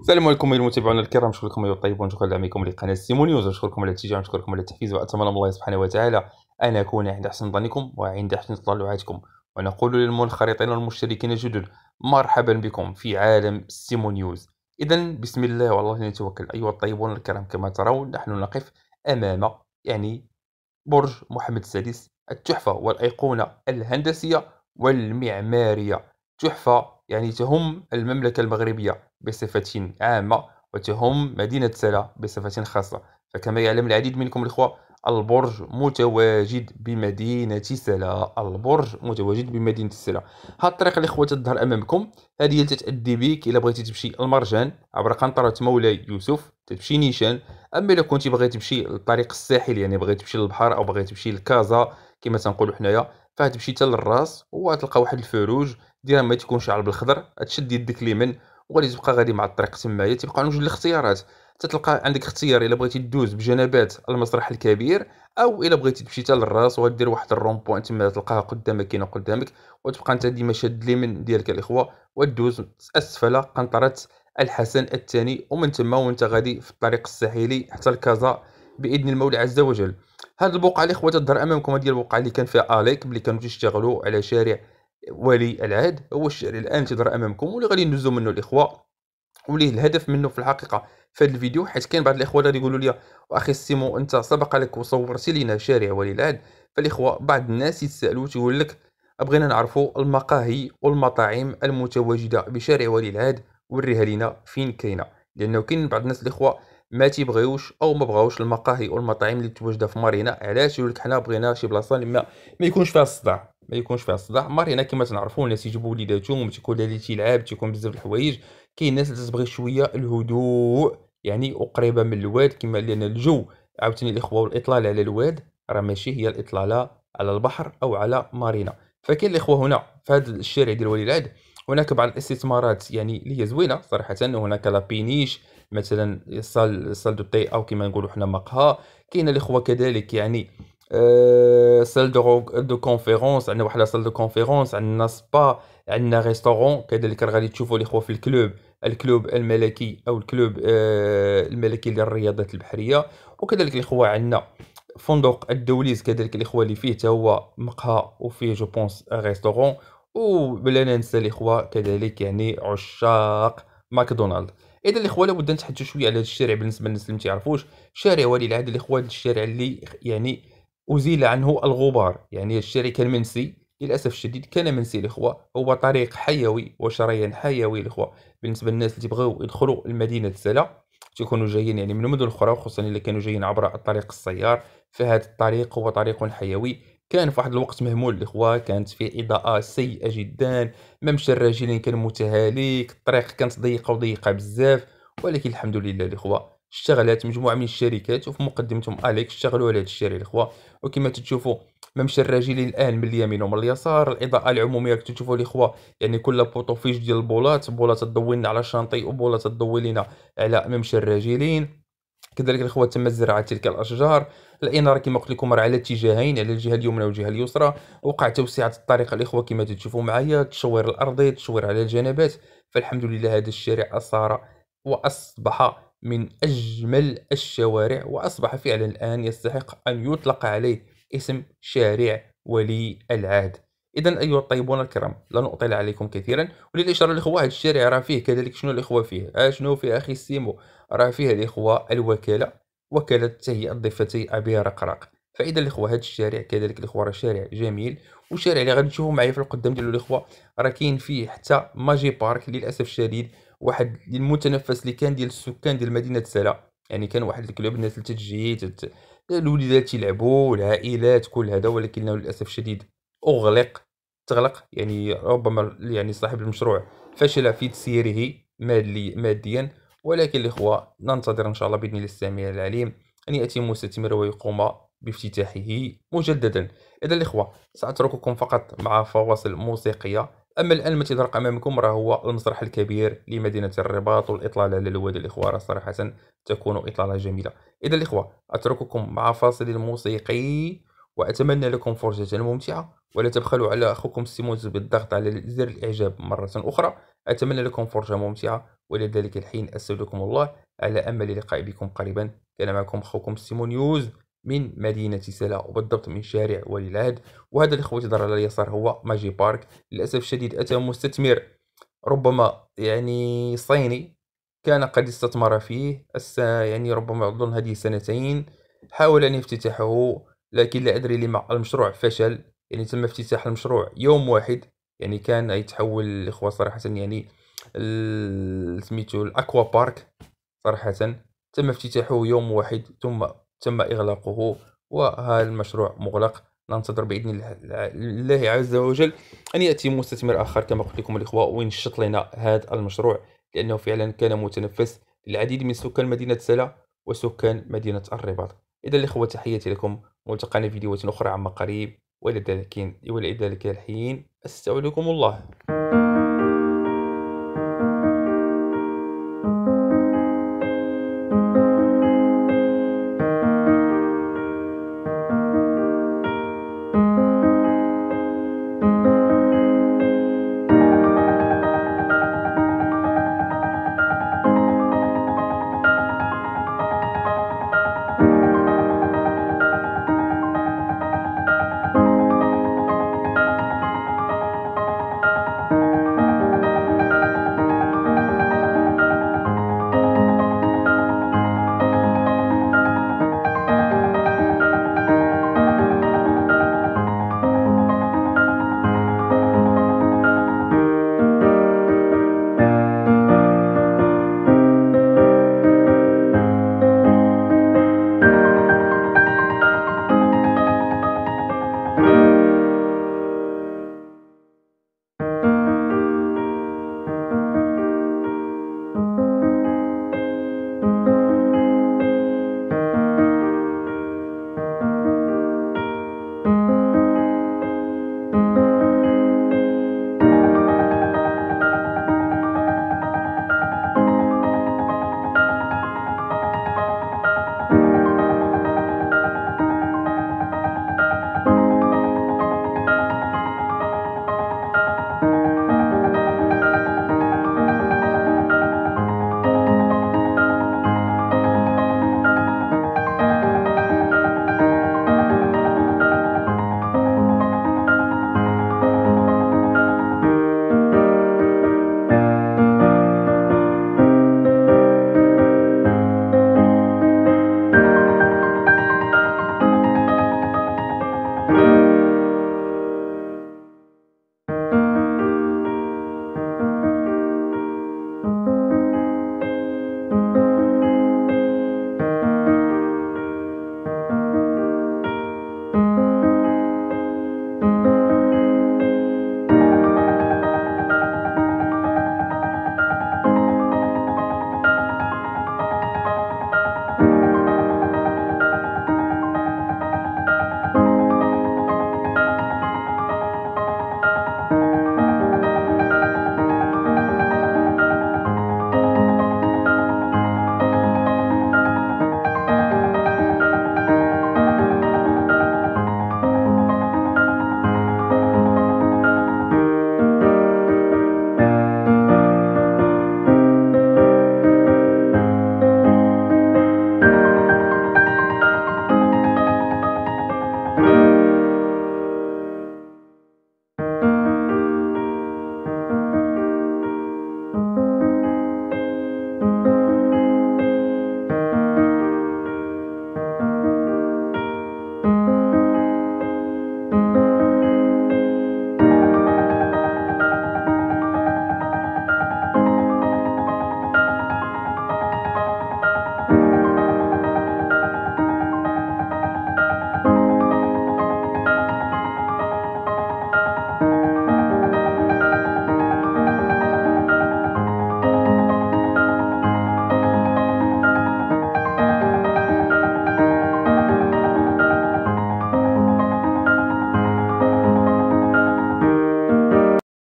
السلام عليكم المتابعون الكرام نشكركم أيها الطيبون شكرا لدعمكم لقناة سيمو نيوز على الاتجاه نشكركم على التحفيز وأتمنى من الله سبحانه وتعالى أن أكون عند أحسن ظنكم وعند أحسن تطلعاتكم ونقول للمنخرطين والمشتركين الجدد مرحبا بكم في عالم سيمو نيوز. اذا بسم الله والله نتوكل أيها الطيبون الكرام. كما ترون نحن نقف أمام يعني برج محمد السادس التحفة والأيقونة الهندسية والمعمارية. تحفة يعني تهم المملكة المغربية بصفة عامة وتهم مدينة سلا بصفة خاصة. فكما يعلم العديد منكم الإخوة البرج متواجد بمدينة سلا. البرج متواجد بمدينة سلا. هاد الطريق الإخوة تظهر أمامكم. هذه تتأدي بك إلا بغيتي تمشي المرجان عبر قنطرة مولاي يوسف تمشي نيشان. أما إلا كنتي باغي تمشي للطريق الساحل يعني بغيتي تمشي للبحر أو بغيتي تمشي لكازا كما تنقولوا حنايا فغتمشي حتى للراس وغتلقى واحد ال feu rouge ديرها ما تكونش على بالخضر تشد يدك اليمين وغادي تبقى غادي مع الطريق تمايا تيبقاو جوج الاختيارات. تتلقى عندك اختيار إلا بغيتي دوز بجنبات المسرح الكبير أو إلا بغيتي تمشي حتى للراس وغدير واحد ال rond-point تما تلقاها قدامك كاينة قدامك وتبقى أنت ديما شاد اليمين ديالك الإخوة ودوز اسفل قنطرة الحسن الثاني ومن تما وأنت غادي في الطريق الساحلي حتى لكازا بإذن المولى عز وجل. هاد البقعة الإخوة تظهر أمامكم هذه البقعة اللي كان فيها آليك ملي كانوا تيشتغلوا على شارع ولي العهد هو الشارع الآن تظهر أمامكم واللي غادي ندوزو منه الإخوة واللي الهدف منه في الحقيقة في هذا الفيديو حيت كاين بعض الإخوة اللي يقولوا لي واخي سيمو أنت سبق لك وصورتي لنا شارع ولي العهد فالإخوة بعض الناس يتسالوا تيقول لك بغينا نعرفوا المقاهي والمطاعم المتواجدة بشارع ولي العهد وريها لينا فين كاينة لأنه كاين بعض الناس الإخوة ما تيبغيوش أو ما بغاوش المقاهي والمطاعم اللي متواجده في مارينا علاش؟ يقول لك حنا بغينا شي بلاصة اللي ما, ما يكونش فيها الصداع. ما يكونش فيها الصداع. مارينا كما تنعرفوا الناس تيجيبوا وليداتهم تيكون اللي تيلعب تيكون بزاف الحوايج. كاين الناس اللي تبغي شوية الهدوء يعني وقريبه من الواد كما لأن الجو عاوتاني الاخوه والإطلال على الواد راه ماشي هي الإطلالة على البحر أو على مارينا. فكاين الاخوه هنا في هذا الشارع ديال ولي العهد هناك بعض الاستثمارات يعني اللي هي زوينة صراحة. هناك la péniche مثلا salle salle de thé أو كما نقولوا حنا مقهى. كاين الاخوه كذلك يعني salle de de conférence عندنا واحد salle de conférence عندنا سبا عندنا restaurant كذلك غادي تشوفوا الاخوه في ال club. ال club الملكي أو ال club الملكي للرياضات البحرية. وكذلك الاخوه عندنا فندق الدوليز. كذلك الاخوه اللي فيه حتى هو مقهى وفيه جو بونس restaurant وبلا ننسى الاخوه كذلك يعني عشاق ماكدونالد. إذا الاخوه لابد نتحدثوا شوية على هذا الشارع. بالنسبة للناس اللي ما تعرفوش شارع ولي العهد الاخوه الشارع اللي يعني أزيل عنه الغبار. يعني الشارع كان منسي للأسف الشديد كان منسي الاخوه هو طريق حيوي وشريان حيوي الاخوه بالنسبة للناس اللي تبغيو يدخلوا لمدينه سلا تكونوا جايين يعني من مدن أخرى خصوصا اذا كانوا جايين عبر الطريق السيار. فهذا الطريق هو طريق حيوي. كان في واحد الوقت مهمول الاخوه كانت فيه إضاءة سيئة جدا ممشى الراجلين كان متهالك الطريق كانت ضيقة وضيقة بزاف ولكن الحمد لله الاخوه اشتغلت مجموعة من الشركات وفي مقدمتهم اليك اشتغلوا على هذا الشارع الاخوه وكما تشوفوا ممشى الراجلين الآن من اليمين ومن اليسار الإضاءة العمومية راك تشوفوا الإخوة يعني كل بوطو فيش ديال البولات بولات تضوي لنا على الشانطي وبولات تضوي لنا على ممشى الراجلين. كذلك الاخوه تم زراعه تلك الأشجار. الإنارة كما قلت لكم راه على اتجاهين على الجهة اليمنى والجهة اليسرى. وقع توسعة الطريق الإخوة كما تشوفوا معايا تشوير الارضي تشوير على الجنبات. فالحمد لله هذا الشارع اصار وأصبح من أجمل الشوارع وأصبح فعلا الآن يستحق أن يطلق عليه اسم شارع ولي العهد. اذا أيها الطيبون الكرام لا نطيل عليكم كثيرا. وللاشاره الاخوه هذا الشارع راه فيه كذلك شنو الإخوة فيه؟ آه شنو فيه أخي السيمو؟ راه فيه الإخوة الوكالة وكالة تهيئة ضفتي أبي رقراق فإذا الإخوة هذا الشارع كذلك الإخوة راه شارع جميل والشارع اللي غادي تشوفوا معايا في القدام ديالو الإخوة راه كاين فيه حتى ماجي بارك للأسف الشديد. واحد المتنفس اللي كان ديال السكان ديال مدينة سلا. يعني كان واحد الكلوب الناس اللي تجي تت... الوليدات تيلعبوا العائلات كل هذا ولكن للأسف الشديد أغلق تغلق. يعني ربما يعني صاحب المشروع فشل في تسييره مالي ماديا. ولكن الإخوة ننتظر إن شاء الله بإذن الله السميع العليم أن يأتي مستثمر ويقوم بافتتاحه مجددا. اذا الإخوة سأترككم فقط مع فواصل موسيقية. أما الان ما تيظهر أمامكم راه هو المسرح الكبير لمدينة الرباط والإطلالة على الوادي الإخوة صراحة تكون إطلالة جميلة. إذا الإخوة أترككم مع فاصل موسيقي وأتمنى لكم فرجة ممتعة. ولا تبخلوا على أخوكم سيمونز بالضغط على زر الإعجاب مرة أخرى. أتمنى لكم فرجة ممتعة. ولذلك الحين أستودعكم الله على أمل اللقاء بكم قريبا. كان معكم أخوكم سيمون نيوز من مدينة سلا وبالضبط من شارع ولي العهد وهذا الإخوة ظهر على اليسار هو ماجي بارك. للأسف الشديد أتى مستثمر. ربما يعني صيني كان قد استثمر فيه. يعني ربما أظن هذه سنتين حاول أن يفتتحه لكن لا أدري لما المشروع فشل. يعني تم افتتاح المشروع يوم واحد. يعني كان يتحول الإخوة صراحة يعني سميتو الأكوا بارك صراحة. تم افتتاحه يوم واحد ثم تم إغلاقه وهذا المشروع مغلق. ننتظر بإذن الله عز وجل أن يأتي مستثمر آخر كما قلت لكم الإخوة وينشط لنا هذا المشروع لأنه فعلا كان متنفس للعديد من سكان مدينة سلا وسكان مدينة الرباط. اذا الإخوة تحياتي لكم. والتقينا في فيديوهات أخرى عما قريب وإلى ذلك الحين أستودعكم الله.